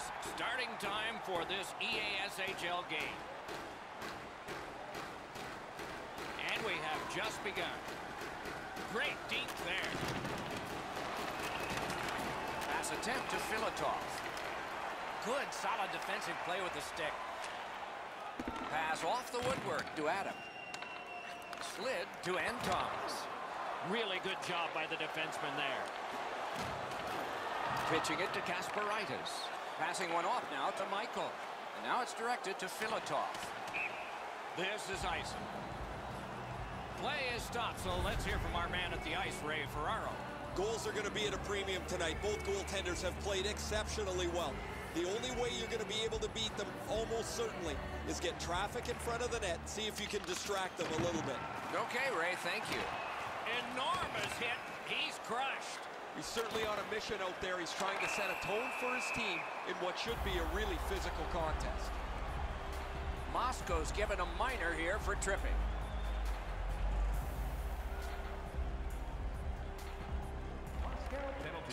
is starting time for this EASHL game. And we have just begun. Great deep there. Pass attempt to Filatov. Good, solid defensive play with the stick. Pass off the woodwork to Adam. Slid to Antons. Really good job by the defenseman there. Pitching it to Kasparaitis. Passing one off now to Michael. And now it's directed to Filatov. This is icing. Play is stopped, so let's hear from our man at the ice, Ray Ferraro. Goals are going to be at a premium tonight. Both goaltenders have played exceptionally well. The only way you're going to be able to beat them, almost certainly, is get traffic in front of the net, see if you can distract them a little bit. Okay, Ray, thank you. Enormous hit. He's crushed. He's certainly on a mission out there. He's trying to set a tone for his team in what should be a really physical contest. Moscow's given a minor here for tripping.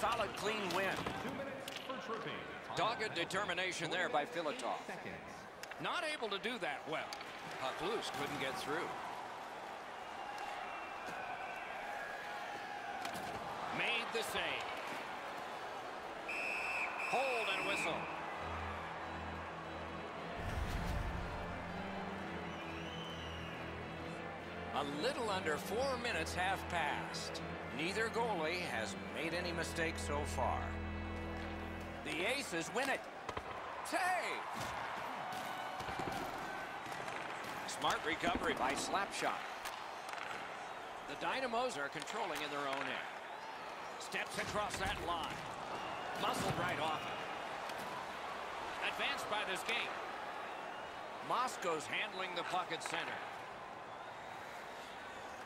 Solid, clean win. Two minutes for tripping. Dogged determination there by Filatov. Seconds. Not able to do that well. Puck loose, couldn't get through. Made the save. Hold and whistle. A little under four minutes have passed. Neither goalie has made any mistakes so far. The Aces win it. Save! Smart recovery by Slapshot. The Dynamos are controlling in their own end. Steps across that line. Muscled right off it. Advanced by this game. Moscow's handling the puck at center.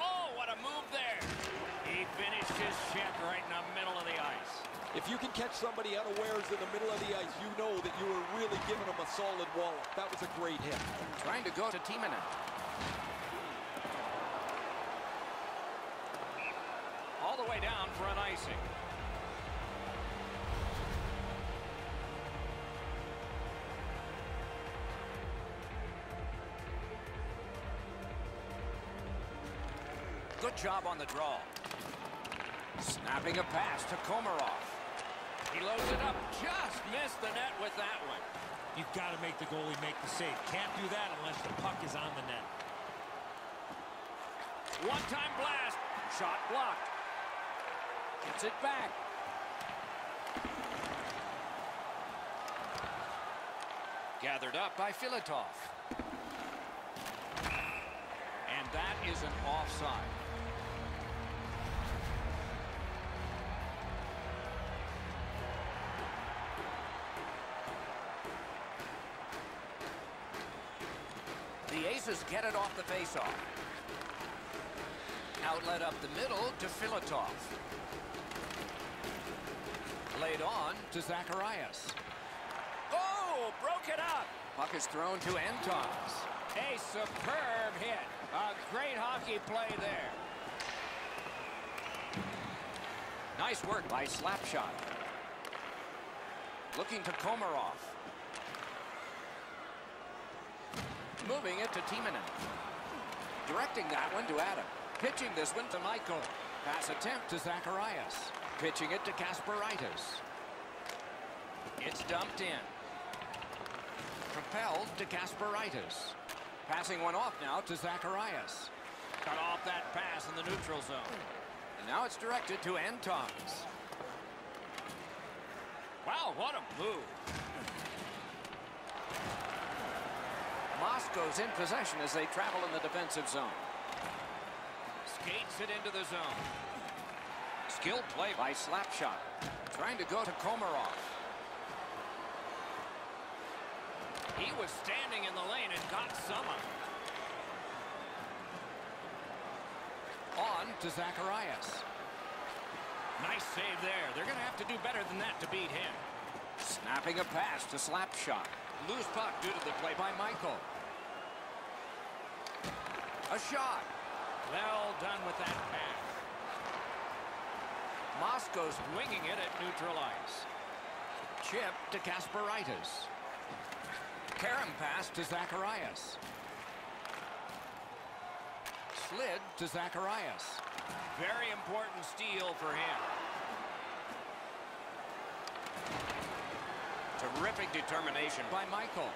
Oh, what a move there. He finished his check right in the middle of the ice. If you can catch somebody unawares in the middle of the ice, you know that you were really giving them a solid wallop. That was a great hit. Trying to go to Timonen. All the way down for an icing. Good job on the draw. Snapping a pass to Komarov. He loads it up. Just missed the net with that one. You've got to make the goalie make the save. Can't do that unless the puck is on the net. One-time blast. Shot blocked. Gets it back. Gathered up by Filatov. And that is an offside. The Aces get it off the faceoff. Outlet up the middle to Filatov. On to Zacharias. Oh, broke it up. Puck is thrown to Antons. A superb hit. A great hockey play there. Nice work by Slapshot. Looking to Komarov. Moving it to Timonen. Directing that one to Adam. Pitching this one to Michael. Pass attempt to Zacharias. Pitching it to Kasparaitis. It's dumped in. Propelled to Kasparaitis. Passing one off now to Zacharias. Cut off that pass in the neutral zone. And now it's directed to Antons. Wow, what a move. Moscow's in possession as they travel in the defensive zone. Skates it into the zone. Skilled play by Slapshot. Trying to go to Komarov. He was standing in the lane and got some of. On to Zacharias. Nice save there. They're going to have to do better than that to beat him. Snapping a pass to Slapshot. Loose puck due to the play by Michael. A shot. Well done with that pass. Moscow's Winging it at neutral ice. chip to Kasparaitis. Carom pass to Zacharias. Slid to Zacharias. Very important steal for him. Terrific determination by Michael.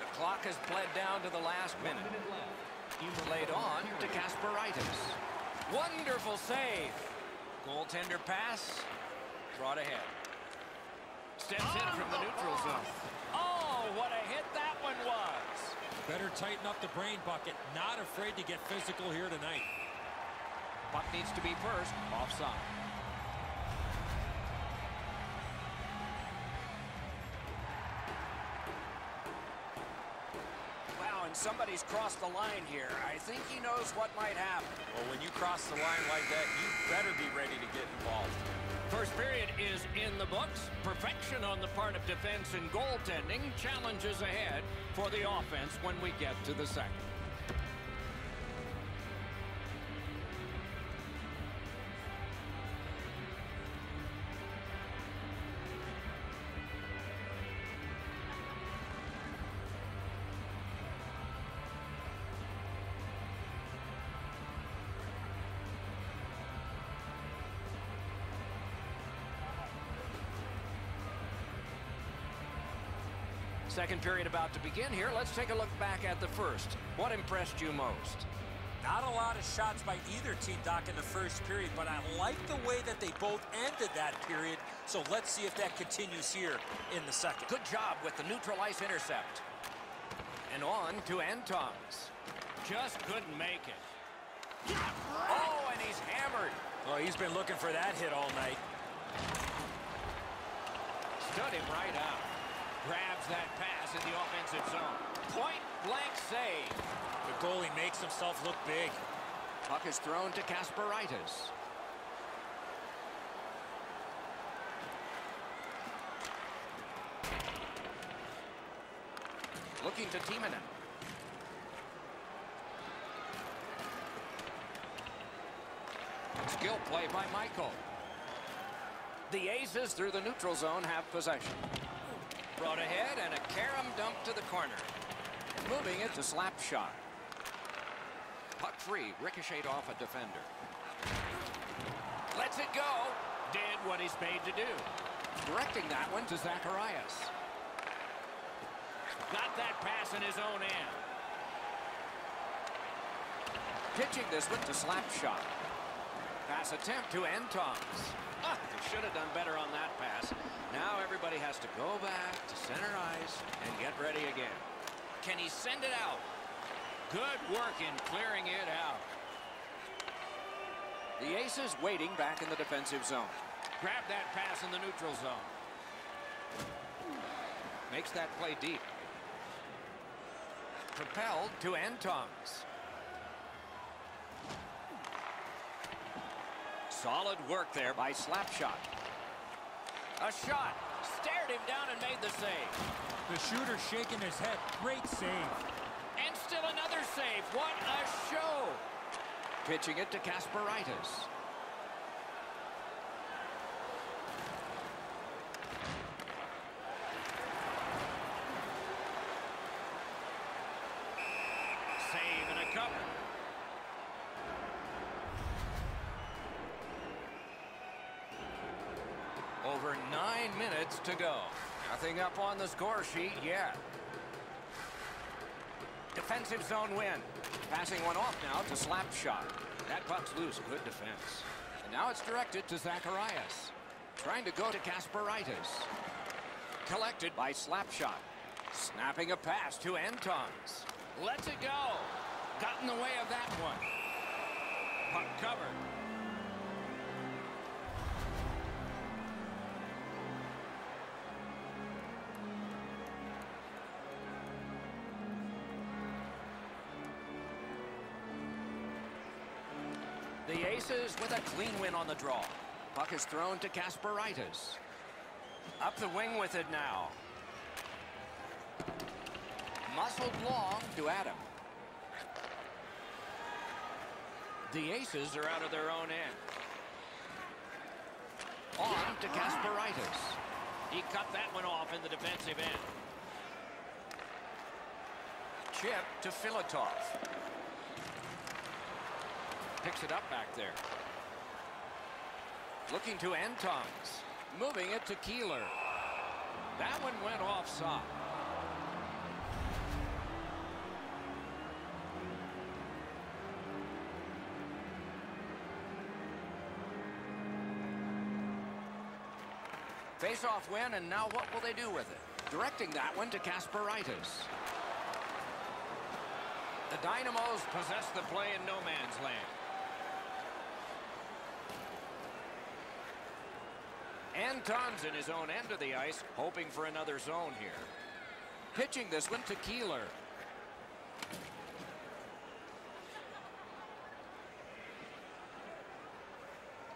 The clock has bled down to the last minute. Played on to Kasparaitis. Wonderful save. Goaltender pass. Brought ahead. Steps in from the neutral zone. Oh, what a hit that one was. Better tighten up the brain bucket. Not afraid to get physical here tonight. Puck needs to be first. Offside. Wow, and somebody's crossed the line here. I think he knows what might happen. Well, when you cross the line like that, you better be ready to get involved. First period is in the books. Perfection on the part of defense and goaltending. Challenges ahead for the offense when we get to the second. Second period about to begin here. Let's take a look back at the first. What impressed you most? Not a lot of shots by either team, Doc, in the first period, but I like the way that they both ended that period. So let's see if that continues here in the second. Good job with the neutral ice intercept. And on to Antons. Just couldn't make it. Oh, and he's hammered. Oh, he's been looking for that hit all night. Stood him right out. Grabs that pass in the offensive zone. Point blank save. The goalie makes himself look big. Puck is thrown to Kasparaitis. Looking to Timonen. Skill play by Michael. The Aces through the neutral zone have possession. Brought ahead and a carom dump to the corner. Moving it to Slapshot. Puck free, ricocheted off a defender. Lets it go. Did what he's paid to do. Directing that one to Zacharias. Got that pass in his own end. Pitching this one to Slapshot. Pass attempt to Antons. Ah, should have done better on that pass. Now everybody has to go back to center ice and get ready again. Can he send it out? Good work in clearing it out. The Aces waiting back in the defensive zone. Grab that pass in the neutral zone. Makes that play deep. Propelled to Antons. Solid work there by Slapshot. A shot. Stared him down and made the save. The shooter shaking his head. Great save. And still another save. What a show. Pitching it to Kasparaitis. Save and a cover. Over nine minutes to go. Nothing up on the score sheet yet. Defensive zone win. Passing one off now to Slapshot. That puck's loose. Good defense. And now it's directed to Zacharias. Trying to go to Kasparaitis. Collected by Slapshot. Snapping a pass to Antons. Let's it go. Got in the way of that one. Puck covered. The Aces with a clean win on the draw. Puck is thrown to Kasparaitis. Up the wing with it now. Muscled long to Adam. The Aces are out of their own end. On to Kasparaitis. He cut that one off in the defensive end. Chip to Filatov. Picks it up back there. Looking to Antongs. Moving it to Keeler. That one went offside. Face-off win, and now what will they do with it? Directing that one to Kasparaitis. The Dynamos possess the play in no man's land. Anton's in his own end of the ice, hoping for another zone here. Pitching this one to Keeler.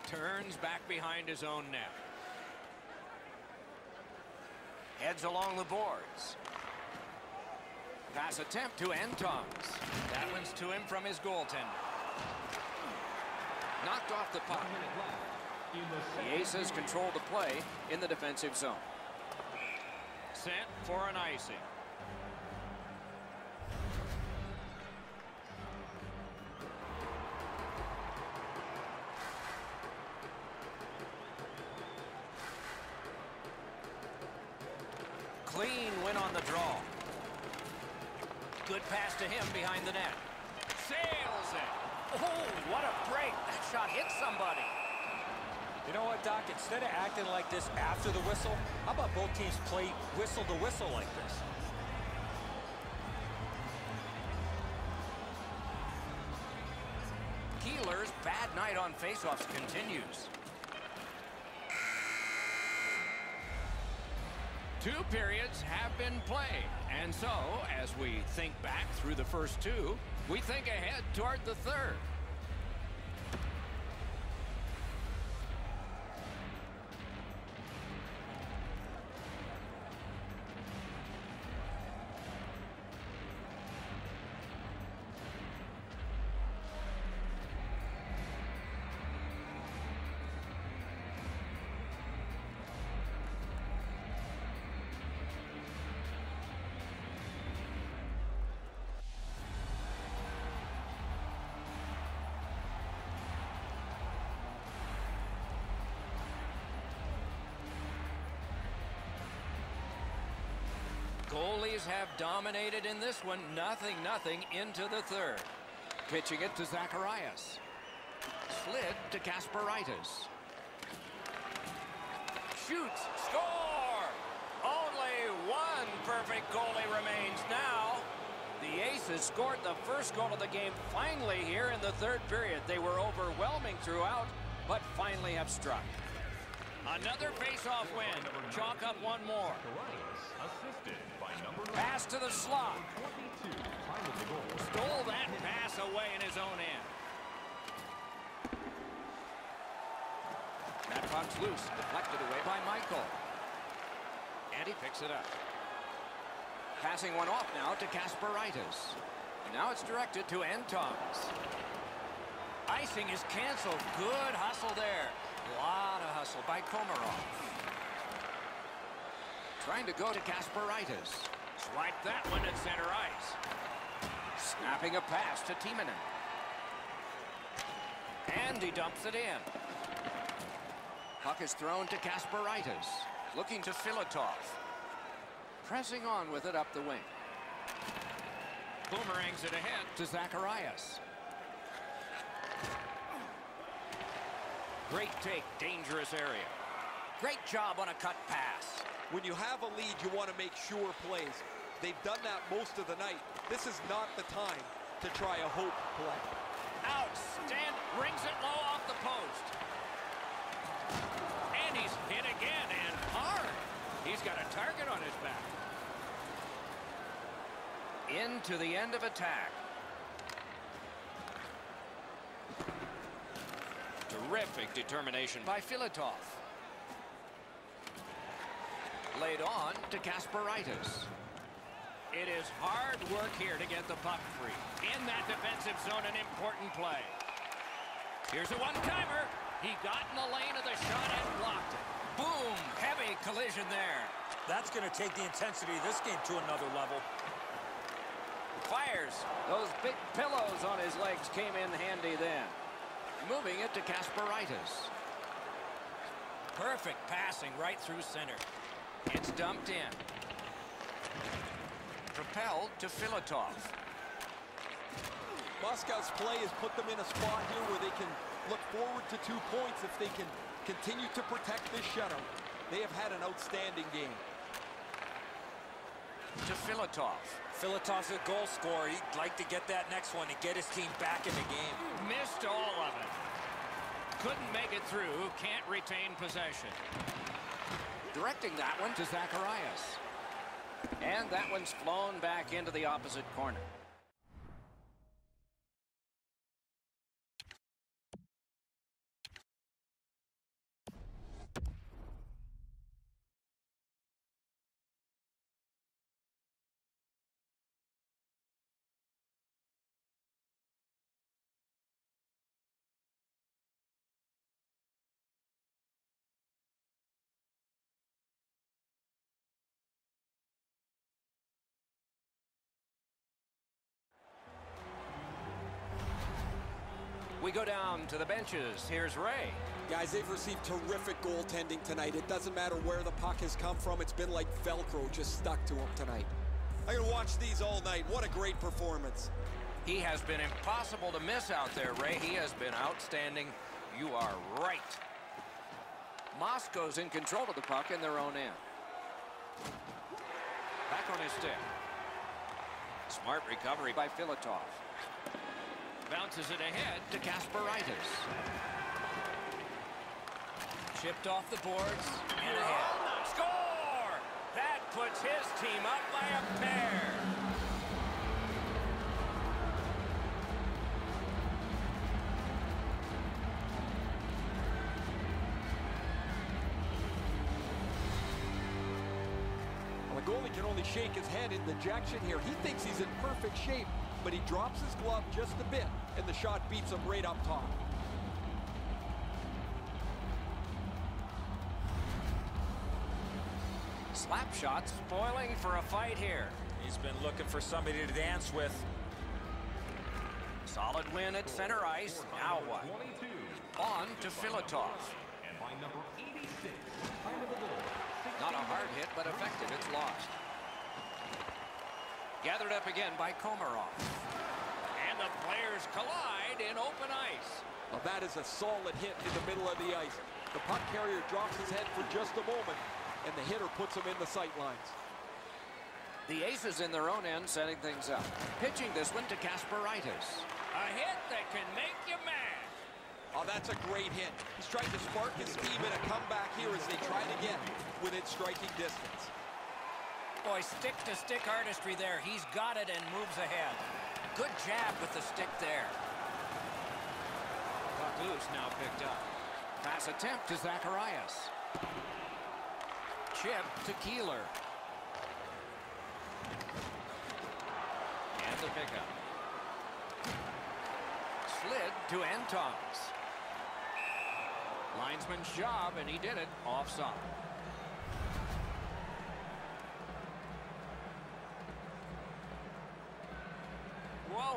Turns back behind his own net. Heads along the boards. Pass attempt to Antongs. That one's to him from his goaltender. Knocked off the puck. The Aces control the play in the defensive zone. Sent for an icing. Clean win on the draw. Good pass to him behind the net. Sails it. Oh, what a break. That shot hit somebody. You know what, Doc? Instead of acting like this after the whistle, how about both teams play whistle to whistle like this? Keeler's bad night on faceoffs continues. Two periods have been played. And so, as we think back through the first two, we think ahead toward the third. Goalies have dominated in this one. Nothing, nothing into the third. Pitching it to Zacharias. Slid to Kasparaitis. Shoots, score! Only one perfect goalie remains now. The Aces scored the first goal of the game finally here in the third period. They were overwhelming throughout, but finally have struck. Another face-off win. Chalk up one more. Pass to the slot. Stole that pass away in his own end. That puck's loose, deflected away by Michael. And he picks it up. Passing one off now to Kasparaitis. Now it's directed to Antongs. Icing is canceled. Good hustle there. A lot of hustle by Komarov. Trying to go to Kasparaitis. Swipe that one at center ice. Snapping a pass to Timonen. And he dumps it in. Puck is thrown to Kasparaitis. Looking to Filatov. Pressing on with it up the wing. Boomerangs it ahead. To Zacharias. Great take, dangerous area. Great job on a cut pass. When you have a lead, you want to make sure plays. They've done that most of the night. This is not the time to try a hope play. Outstand, brings it low off the post. And he's hit again and hard. He's got a target on his back. Into the end of attack. Terrific determination by Filatov. Laid on to Kasparaitis. It is hard work here to get the puck free. In that defensive zone, an important play. Here's a one-timer. He got in the lane of the shot and blocked it. Boom! Heavy collision there. That's going to take the intensity of this game to another level. Fires. Those big pillows on his legs came in handy then. Moving it to Kasparaitis. Perfect passing right through center. It's dumped in. Propelled to Filatov. Moscow's play has put them in a spot here where they can look forward to two points if they can continue to protect this shutout. They have had an outstanding game. To Filatov. Filatov's a goal scorer. He'd like to get that next one and get his team back in the game. Missed all of it. Couldn't make it through. Can't retain possession. Directing that one to Zacharias. And that one's flown back into the opposite corner. We go down to the benches. Here's Ray. Guys, they've received terrific goaltending tonight. It doesn't matter where the puck has come from. It's been like Velcro just stuck to them tonight. I can watch these all night. What a great performance. He has been impossible to miss out there, Ray. He has been outstanding. You are right. Moscow's in control of the puck in their own end. Back on his stick. Smart recovery by Filatov. Bounces it ahead to Kasparaitis. Chipped off the boards and ahead. Score! That puts his team up by a pair. The goalie can only shake his head in dejection here. He thinks he's in perfect shape, but he drops his glove just a bit, and the shot beats him right up top. Slapshot's spoiling for a fight here. He's been looking for somebody to dance with. Solid win at center ice. Now what? On to Filatov. Not a hard hit, but effective. It's lost. Gathered up again by Komarov. And the players collide in open ice. Well, that is a solid hit in the middle of the ice. The puck carrier drops his head for just a moment, and the hitter puts him in the sight lines. The Aces in their own end setting things up. Pitching this one to Kasparaitis. A hit that can make you mad. Oh, that's a great hit. He's trying to spark his team in a comeback here as they try to get within striking distance. Boy, stick-to-stick artistry there. He's got it and moves ahead. Good jab with the stick there. Loose now picked up. Pass attempt to Zacharias. Chip to Keeler. And the pickup. Slid to Antons. Linesman's job, and he did it offside.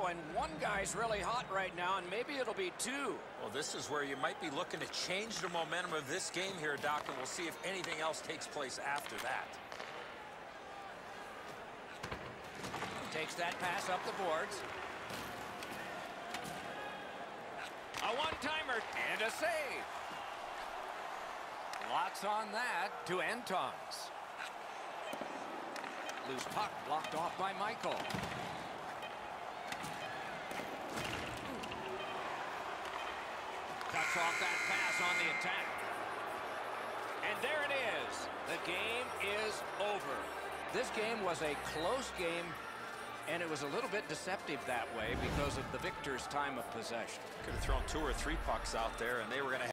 And one guy's really hot right now, and maybe it'll be two. Well, this is where you might be looking to change the momentum of this game here, Doc, and we'll see if anything else takes place after that. Takes that pass up the boards. A one-timer And a save. Lots on that to Antons. Loose puck blocked off by Michael. Off that pass on the attack. And there it is. The game is over. This game was a close game, and it was a little bit deceptive that way because of the victor's time of possession. Could have thrown two or three pucks out there, and they were going to